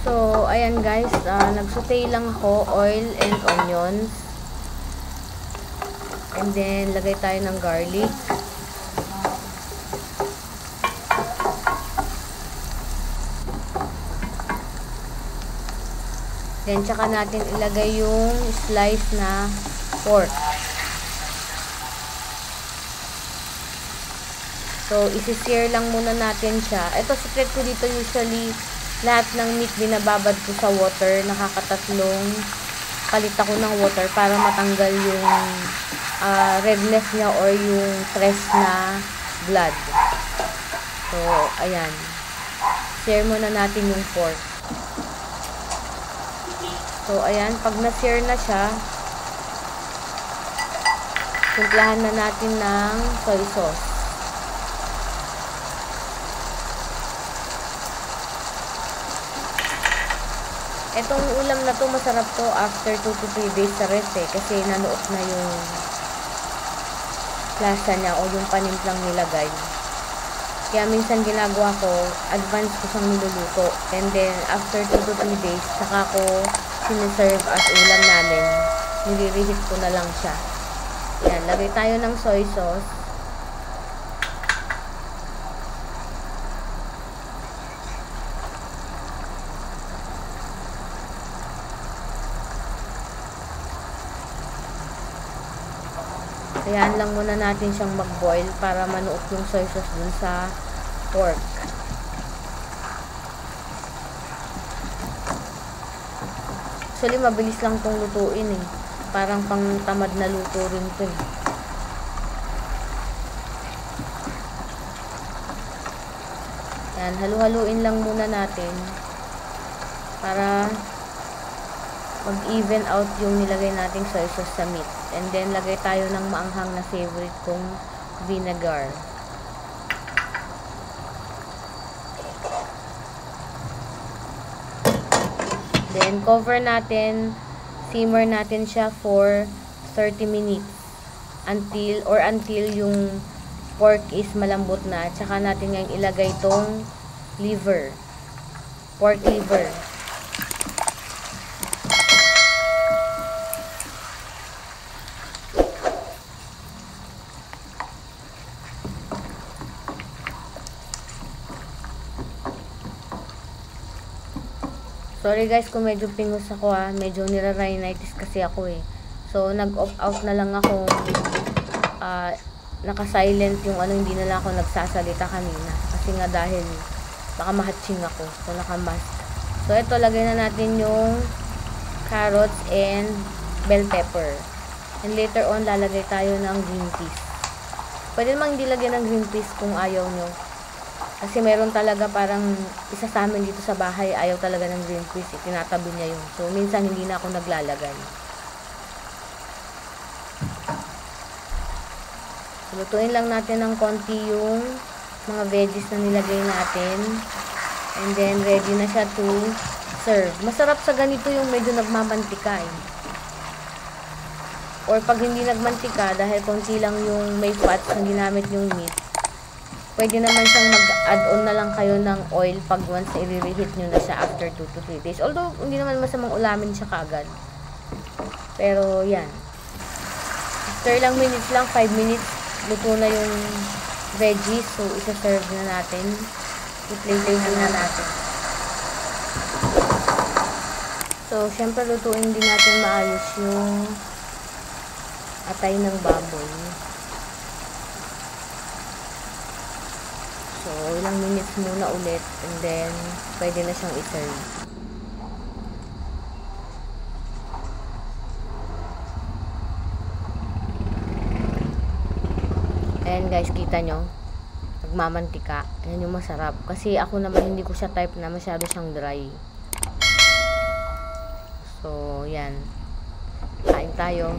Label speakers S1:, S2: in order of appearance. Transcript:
S1: So, ayan guys, uh, nagsutay lang ako, oil and onions. And then, lagay tayo ng garlic. Then, tsaka natin ilagay yung slice na pork. So, isi-sear lang muna natin siya. Ito, secret ko dito usually, lahat ng meat binababad ko sa water. Nakakatatlong palit ako ng water para matanggal yung uh, redness niya or yung fresh na blood. So, ayan. Share muna natin yung pork. So, ayan. Pag na-share na siya, simplahan na natin ng soy sauce. Itong ulam na to masarap to after 2 to 3 days sa rest eh. Kasi nanuot na yung lasa niya o yung panimplang nilagay. Kaya minsan ginagawa ko, advance ko siyang niluluto. And then, after 2 to 3 days, saka ko siniserve as ulam namin. Nilirihit ko na lang siya. Yan, lagay tayo ng soy sauce. Ayan lang muna natin siyang mag-boil para manuot yung soy sauce dun sa pork. Actually, mabilis lang tong lutuin eh. Parang pang tamad na luto rin to eh. Ayan, halu-haluin lang muna natin para mag-even out yung nilagay nating soy sauce sa meat. And then, lagay tayo ng maanghang na favorite kong vinegar. Then, cover natin, simmer natin siya for 30 minutes until or until yung pork is malambot na. Tsaka natin ngayon ilagay tong liver. Pork liver. Sorry guys kung medyo pingus ako ha. Medyo nira-rhinitis kasi ako eh. So, nag-off out na lang ako. Uh, naka-silent yung ano, hindi na lang ako nagsasalita kanina. Kasi nga dahil baka mahatching ako. So, naka-mask. So, ito, lagay na natin yung carrots and bell pepper. And later on, lalagay tayo ng green peas. Pwede namang hindi lagyan ng green peas kung ayaw nyo. Kasi meron talaga parang isa sa amin dito sa bahay, ayaw talaga ng green peas. Itinatabi niya yun. So, minsan hindi na ako naglalagay. Lutuin lang natin ng konti yung mga veggies na nilagay natin. And then, ready na siya to serve. Masarap sa ganito yung medyo nagmamantika eh. Or pag hindi nagmantika, dahil konti lang yung may fats na ginamit yung meat, pwede naman siyang mag-add on na lang kayo ng oil pag once i-reheat nyo na siya after 2 to 3 days. Although, hindi naman masamang ulamin siya kagad. Pero, yan. After lang minutes lang, 5 minutes, luto na yung veggies. So, isa-serve na natin. I-plate na natin. So, syempre, lutuin din natin maayos yung atay ng baboy. So, ilang minutes muna ulit and then pwede na siyang i-serve. Ayan guys, kita nyo. Nagmamantika. Ayan yung masarap. Kasi ako naman hindi ko siya type na masyado siyang dry. So, yan. Kain tayo.